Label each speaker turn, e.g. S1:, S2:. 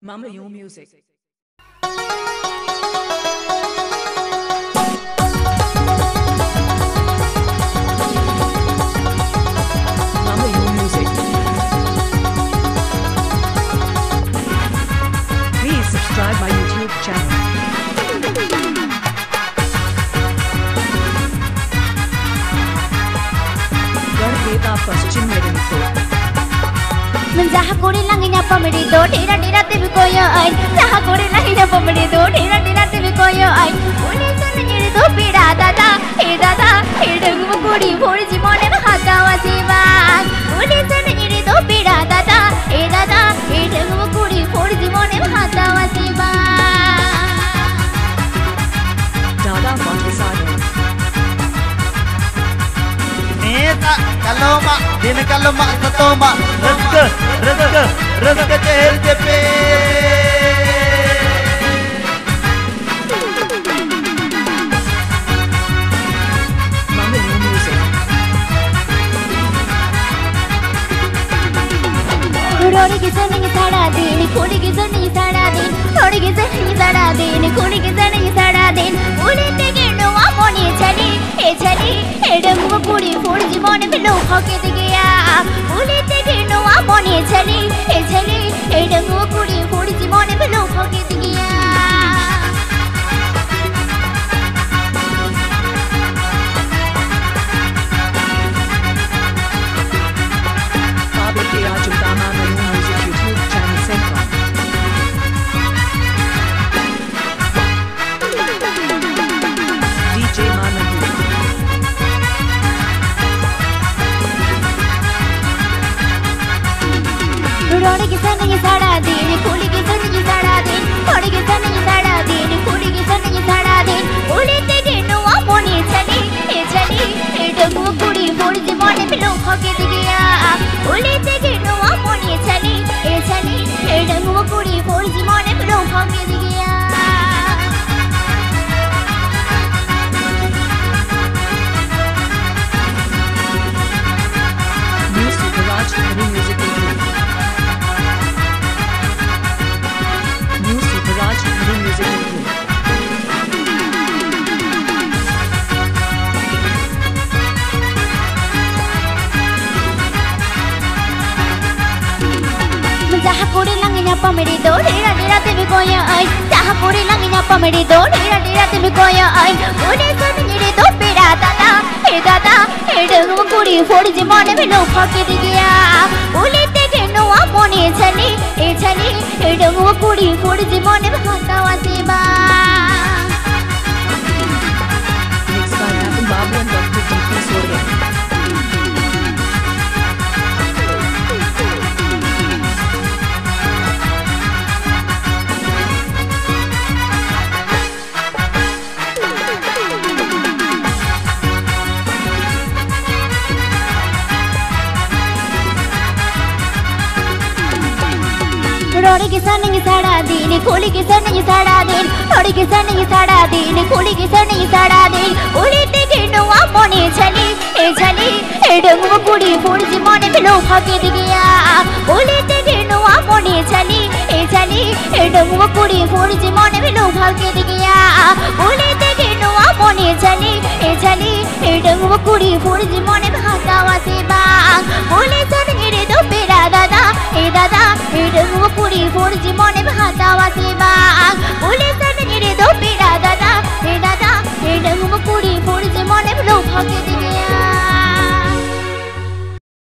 S1: Mama you Music. पश्चिम मेदिनीपुर যাহা করে লাগে না পমড়ি দো ঢেরা ঢেরা তেবি কয় আই যাহা করে লাগে না পমড়ি দো ঢেরা ঢেরা তেবি কয় আই বলে শুনে এড়ে দো পেড়া দাদা হে দাদা হে ডঙ্গু করি ভোর জীবন kaloma din kaloma sa toma rizq rizq rizq chehel te pe ಹುಡುಗಿಗೆ ಸಣ್ಣಿಗೆ ಸಾಡಾದೇನೆ ಕೊಡಿಗೆ ಸಣ್ಣಿಗೆ ಸಾಡಾದೇನೆ ಹೊಡಿಗೆ ಸಣ್ಣಿಗೆ ಸಾಡಾದೇನೆ ಕೊಡಿಗೆ ಸಣ್ಣಿಗೆ ಸಾಡಾದೇನೆ ಉಳಿತೆ ছেড়ে মুখ পুরি ফুর জীবন में लोखों के दिया கொடிக்கு சன்னையும் சாடாதீர் குடிக்கு சன்னையும் சாடாதீர் கொடிக்கு சன்னையும் சாடாதீர் குடிக்கு சன்னையும் சாடாதீர் ஒளி pamerido, dira dira te me koya ai. Taha puri langina pamerido, dira dira te me koya ai. Mune sami nire do pera dada, he dada, he dungu kuri fori je mone me lo phake diya. Ule te ke noa mone chali, e chali, he dungu kuri fori je mone me khata wasiba. थोड़ी नहीं साड़ा दिन खोली किसान नहीं साड़ा दिन थोड़ी किसान नहीं साड़ा दिन खोली की नहीं साड़ा दिन ते देखे नुआ मने चली ए चली ए डंगु कुड़ी फुड़जी बिलो फाके दिया दिगिया ते देखे नुआ मने चली ए चली ए डंगु कुड़ी फुड़जी बिलो फाके दिया दिगिया ते देखे नुआ मने चली ए चली ए डंगु कुड़ी जी मने भाता वासी